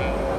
Thank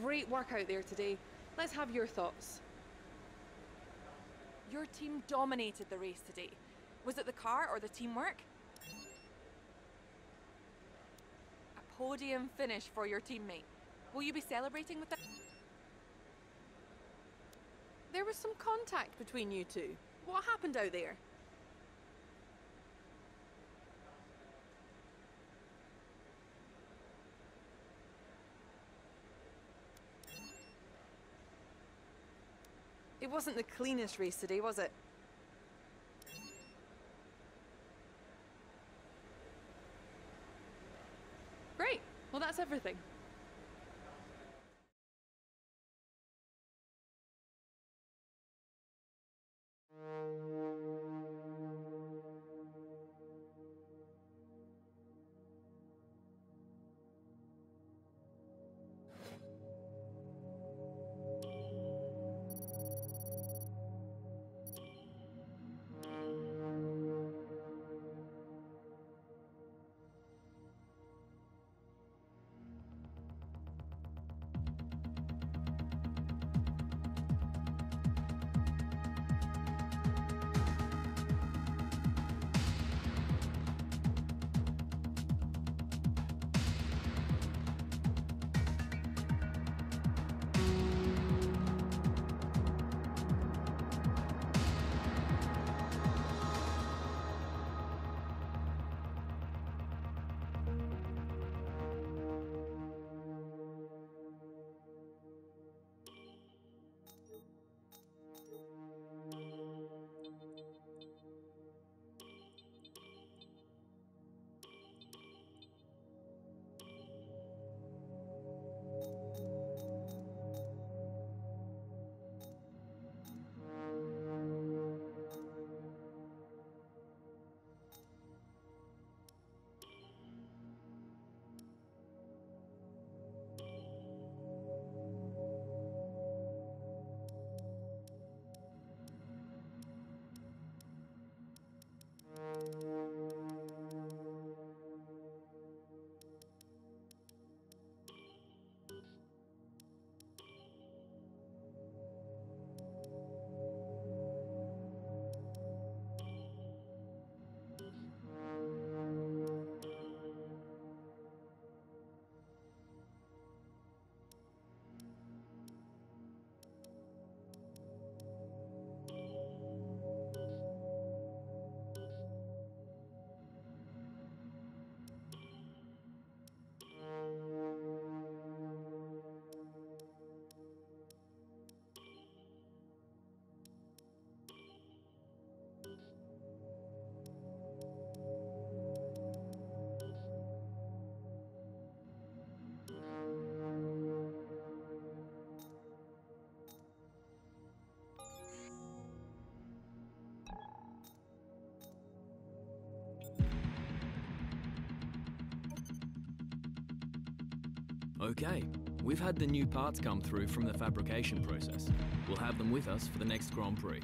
great work out there today. Let's have your thoughts. Your team dominated the race today. Was it the car or the teamwork? A podium finish for your teammate. Will you be celebrating with them? There was some contact between you two. What happened out there? It wasn't the cleanest race today, was it? Okay, we've had the new parts come through from the fabrication process. We'll have them with us for the next Grand Prix.